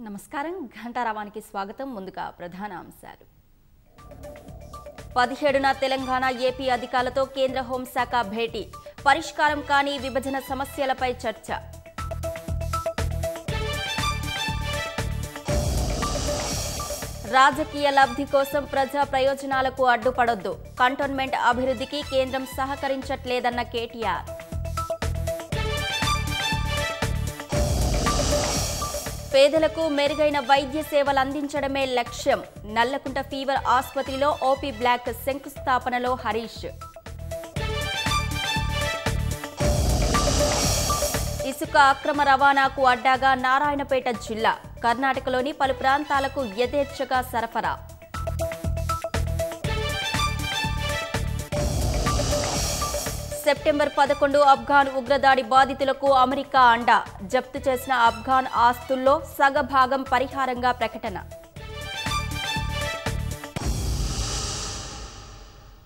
నమస్కారం. ఘంటారావానికి స్వాగతం. ముందుగా ప్రధాన అంశాలు. పదిహేడున తెలంగాణ ఏపీ అధికారులతో కేంద్ర హోంశాఖ భేటీ. పరిష్కారం కాని విభజన సమస్యలపై చర్చ. రాజకీయ లబ్ధి కోసం ప్రజా ప్రయోజనాలకు అడ్డుపడొద్దు. కంటోన్మెంట్ అభివృద్ధికి కేంద్రం సహకరించట్లేదన్న కేటీఆర్. పేదలకు మెరుగైన వైద్య సేవలు అందించడమే లక్ష్యం. నల్లకుంట ఫీవర్ ఆసుపత్రిలో ఓపీ బ్లాక్ శంకుస్థాపనలో హరీష్. ఇసుక అక్రమ రవాణాకు అడ్డాగా నారాయణపేట జిల్లా. కర్ణాటకలోని పలు ప్రాంతాలకు యథేచ్ఛగా సరఫరా. సెప్టెంబర్ పదకొండు ఆఫ్ఘాన్ ఉగ్రదాడి బాధితులకు అమెరికా అండ. జప్తు చేసిన ఆఫ్ఘాన్ ఆస్తుల్లో సగభాగం పరిహారంగా ప్రకటన.